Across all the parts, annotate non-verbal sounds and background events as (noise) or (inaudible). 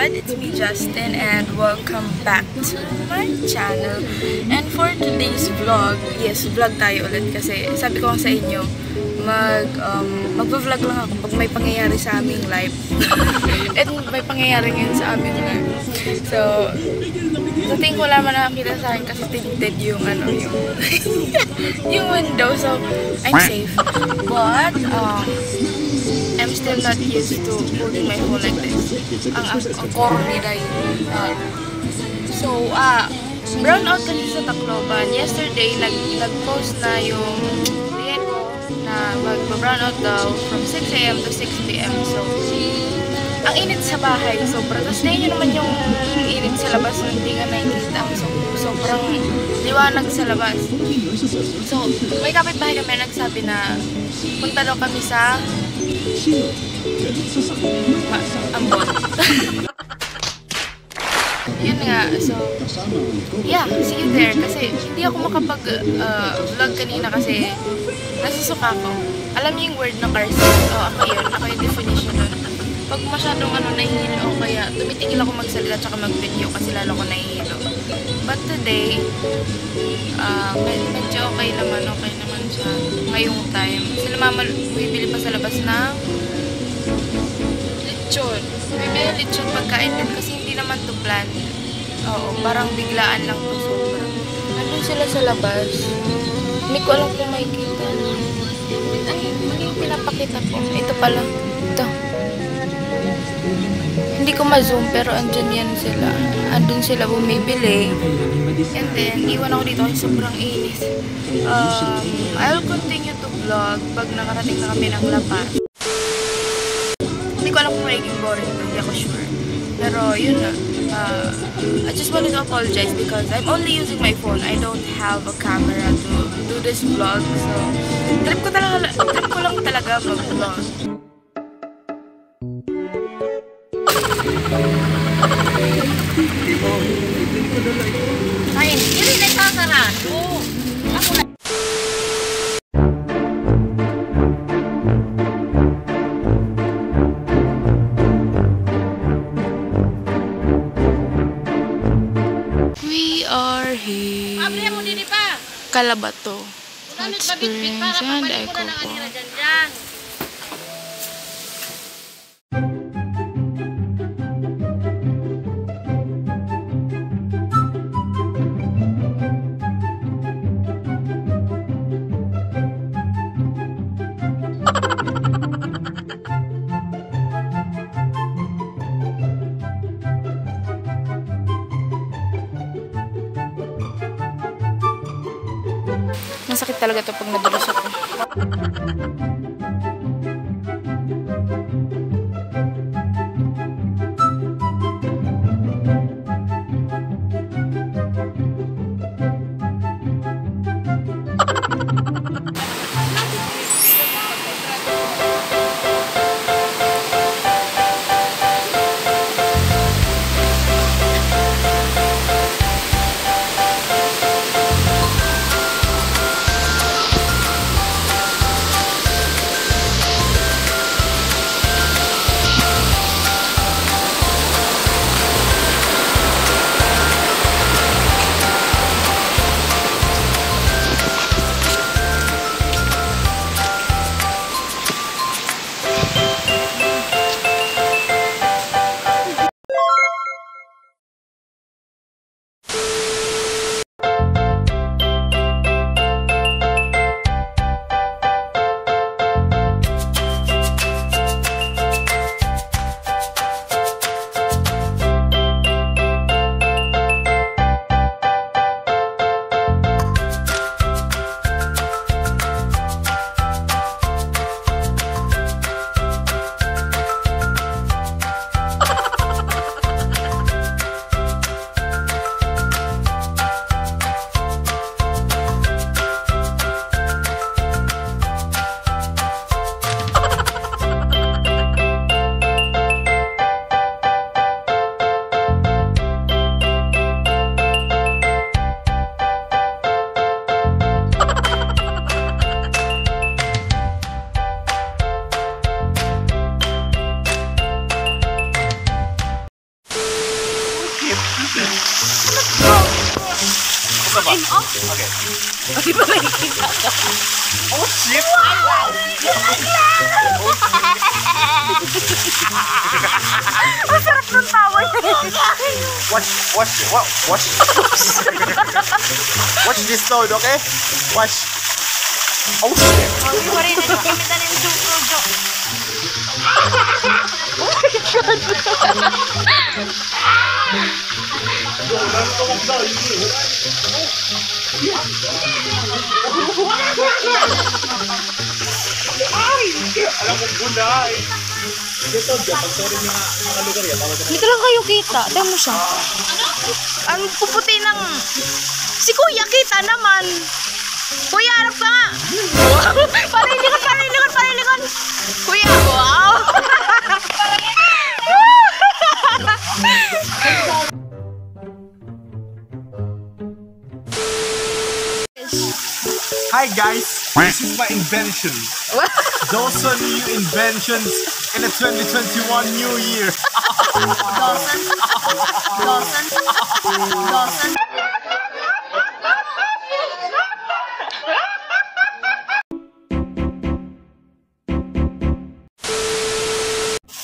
Squad, it's me Justin and welcome back to my channel. And for today's vlog, yes, vlog tayo ulit kasi sabi ko sa inyo, mag, um, mag-vlog lang ako pag may pangyayari sa aming life. (laughs) And may pangyayari ngayon sa aming life. So, sa tingin ko wala man nakakita sa akin kasi tinted yung ano, yung, (laughs) yung window. So, I'm safe. But, um, I'm still not used to holding my phone like this. Ang, ang, ang corny. Uh, so, ah, brown out kanina sa Tacloban. Yesterday, nag, nag-post na yung client ko na mag-brown out daw from 6 a.m. to 6 p.m. So, ang init sa bahay, sobra. Tapos na yun naman yung init sa labas na hindi ka nakikita. So, sobrang liwanag sa labas. So, may kapitbahay kami nagsabi na punta daw kami sa Ma ambon. Yun nga, so, yeah, see you there. Kasi hindi ako makapag-vlog kanina kasi nasusuka ko. Alam niyo yung word na car seat? Oh, ako yun. Ako yung definition nun. Pag masyadong ano, nahihilo kaya tumitigil ako magsalita tsaka mag-video kasi lalo ko nahihilo. But today, uh, medyo okay naman, okay naman siya ngayong time. Sila mama, bibili pa sa labas ng lechon. Bibili lechon pagkain din kasi hindi naman to plan. Oo, parang biglaan lang to sobra. Nandun sila sa labas. Hindi ko alam kung may kita. Ay, mali yung pinapakita ko. Ito pala. Ito. Hindi ko ma-zoom pero andyan yan sila. Andun sila bumibili. And then, iwan ako dito kasi sobrang inis. Um, I'll continue to vlog pag nakarating na kami ng lapas. Hindi ko alam kung magiging boring hindi ako sure. Pero yun na. Uh, I just wanted to apologize because I'm only using my phone. I don't have a camera to do this vlog. So, trip ko talaga, trip ko lang talaga mag-vlog. Ay, hindi na sasaran. Oo. Ako na. We are here. Pabrihan mo din pa. Para Springs and pabalik mo Masakit talaga to pag nadulas ako. oke okay. dibalikin oh shit. Watch, watch, watch, watch. watch this sound, okay? Watch. Oh, shit. Oh, susujo. Alam mo, bunay! Dito, dyan. Pag sorry mga, mga lugar lang kayo kita. Tignan mo siya. Ang puputi ng... Si Kuya kita naman. Kuya, harap ka nga. (laughs) Palilikon, palilikon, palilikon. Kuya, wow. (laughs) Hi guys, this is my invention. (laughs) Those are new inventions in the 2021 new year. Dawson. Dawson. Dawson.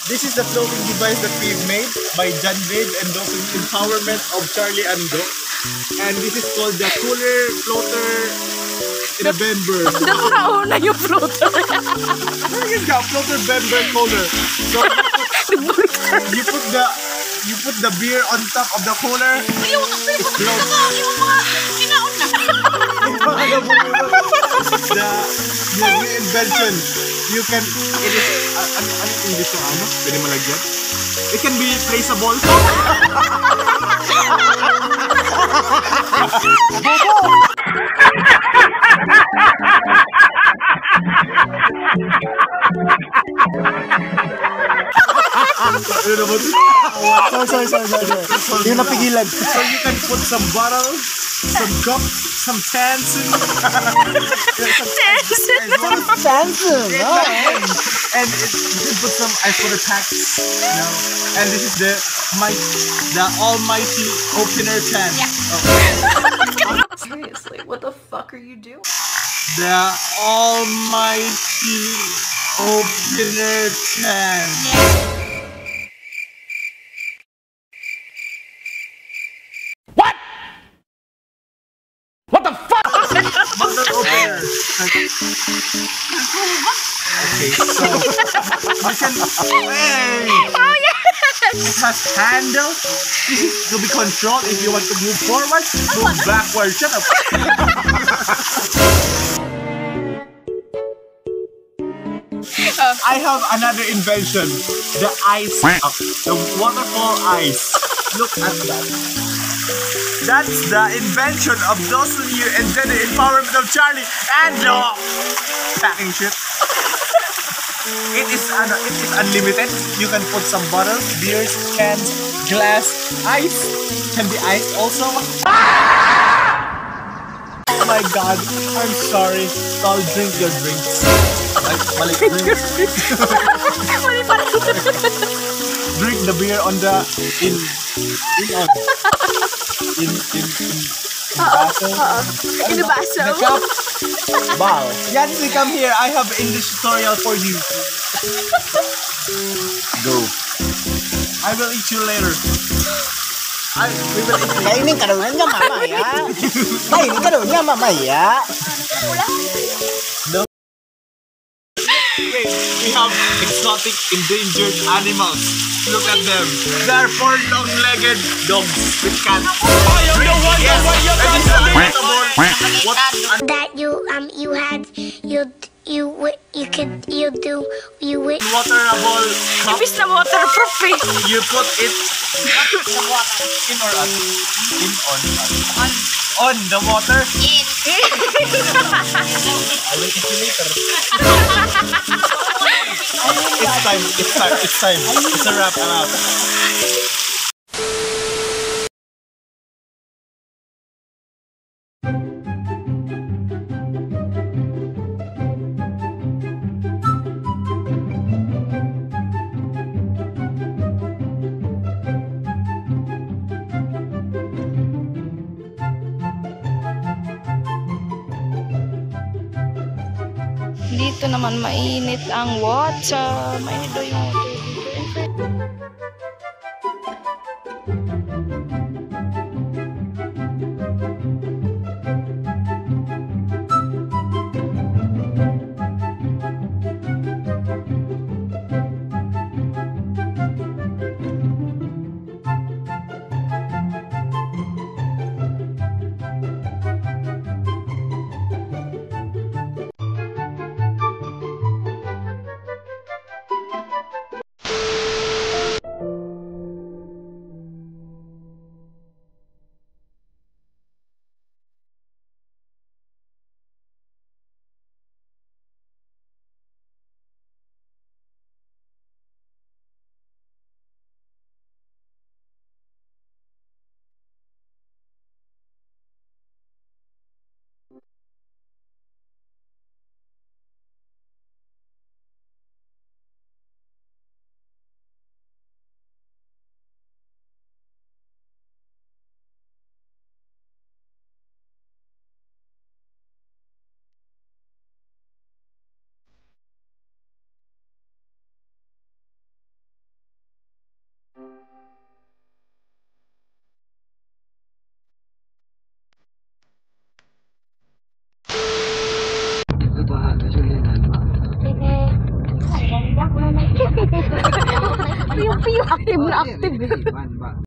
This is the floating device that we've made by John Reid and those in empowerment of Charlie Ando. And this is called the Cooler Floater in a Bember. (laughs) Nakauna yung floater. Ayun nga, floater Bember cooler. So you put, (laughs) you put the you put the beer on top of the cooler. Yung mga Float. yung mga sinaon na. the, the new invention. You can, it is, uh, ano, ano yung English yung ano? Pwede mo lagyan? It can be traceable. (laughs) Sorry, sorry, sorry, sorry. So you can put some bottles, some cups, some cans in Samsung. Oh. and you can put some water packs, you know. And this is the my the almighty opener can. Seriously, what the fuck are you doing? The almighty opener can. Bottle (laughs) opener. (laughs) Okay, so you can. Hey! Oh, yes! It has handle. This (laughs) is to be controlled if you want to move forward, move backward. Shut up. I have another invention. The ice, the waterfall ice. (laughs) Look at that. That's the invention of of you and then the empowerment of Charlie and the packing shit. (laughs) It is ano, it is unlimited. You can put some bottles, beers, cans, glass, ice. Can be ice also. (laughs) Oh my god, I'm sorry. I'll drink your drinks. Ay, drink. (laughs) Drink the beer on the in in on in in in, In the. The cup. Wow. Yancy, come here. I have English tutorial for you. Go. I will eat you later. I we will eat later. Kainin ka daw niya mamaya. Kainin (laughs) ka daw niya mamaya. Wait, we have exotic endangered animals. Look at them. They are four long-legged dogs with cats. Yes, and it's unbelievable. What that you um you had you you wi- you could you do you wi- waterable cup. Imbis na waterproof eh. You put it in or on? In on. On. On the water. I will eat you later. (laughs) it's time. It's time. It's time. It's a wrap. I'm out. Dito naman mainit ang water. Mainit daw yung water piu piu. Aktif aktif.